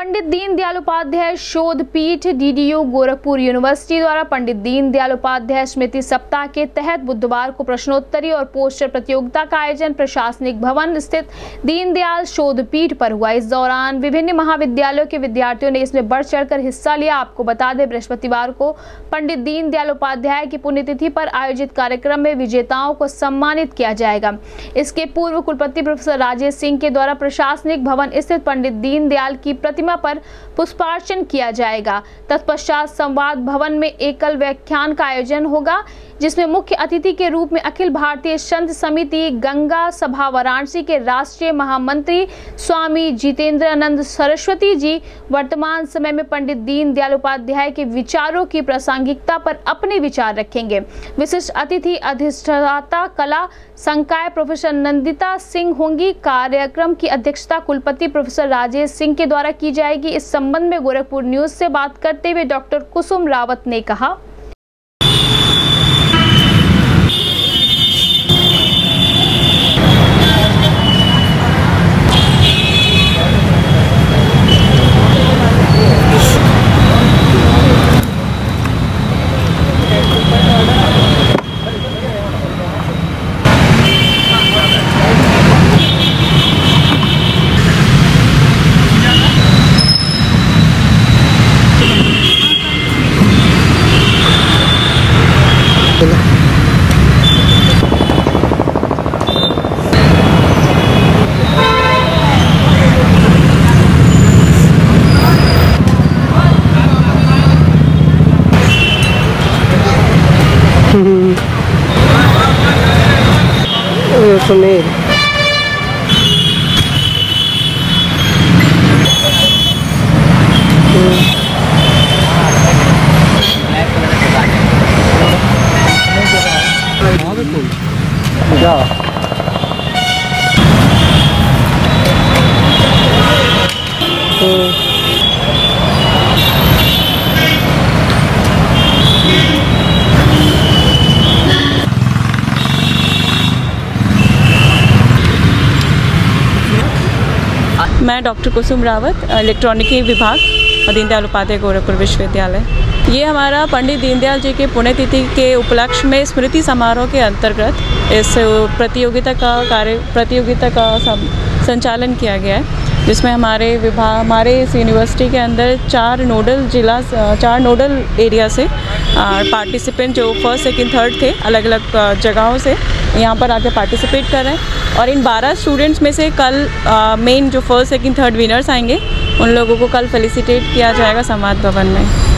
पंडित दीनदयाल उपाध्याय शोध पीठ DDU Gorakhpur university द्वारा पंडित दीनदयाल उपाध्याय स्मृति सप्ताह के तहत बुधवार को प्रश्नोत्तरी और पोस्टर प्रतियोगिता का आयोजन प्रशासनिक भवन स्थित दीनदयाल शोध पीठ पर हुआ। इस दौरान विभिन्न महाविद्यालयों के विद्यार्थियों ने इसमें बढ़ चढ़कर हिस्सा लिया। आपको बता दें, बृहस्पतिवार को पंडित दीनदयाल उपाध्याय की पुण्यतिथि पर आयोजित कार्यक्रम में विजेताओं को सम्मानित किया जाएगा। इसके पूर्व कुलपति प्रोफेसर राजेश सिंह के द्वारा प्रशासनिक भवन स्थित पंडित दीनदयाल की प्रतिमा प्रतिमा पर पुष्पार्चन किया जाएगा। तत्पश्चात संवाद भवन में एकल व्याख्यान का आयोजन होगा। जिसमें मुख्य अतिथि के रूप में अखिल भारतीय संत समिति, गंगा सभा वाराणसी के राष्ट्रीय महामंत्री स्वामी जितेंद्रानंद सरस्वती जी, वर्तमान समय में पंडित दीन दयाल उपाध्याय के विचारों की प्रासंगिकता पर अपने विचार रखेंगे। विशिष्ट अतिथि अधिष्ठाता कला संकाय प्रोफेसर नंदिता सिंह होंगी। कार्यक्रम की अध्यक्षता कुलपति प्रोफेसर राजेश सिंह के द्वारा की जाएगी। इस संबंध में गोरखपुर न्यूज़ से बात करते हुए डॉक्टर कुसुम रावत ने कहा। सुनील। जा। मैं डॉक्टर कुसुम रावत, इलेक्ट्रॉनिकी विभाग दीनदयाल उपाध्याय गोरखपुर विश्वविद्यालय। ये हमारा पंडित दीनदयाल जी के पुण्यतिथि के उपलक्ष्य में स्मृति समारोह के अंतर्गत इस प्रतियोगिता का कार्य, प्रतियोगिता का संचालन किया गया है। जिसमें हमारे विभाग, हमारे इस यूनिवर्सिटी के अंदर चार नोडल जिला, चार नोडल एरिया से पार्टिसिपेंट जो फ़र्स्ट सेकेंड थर्ड थे अलग अलग जगहों से यहाँ पर आके पार्टिसिपेट कर रहे हैं। और इन 12 स्टूडेंट्स में से कल मेन जो फ़र्स्ट सेकेंड थर्ड विनर्स आएँगे, उन लोगों को कल फेलिसिटेट किया जाएगा संवाद भवन में।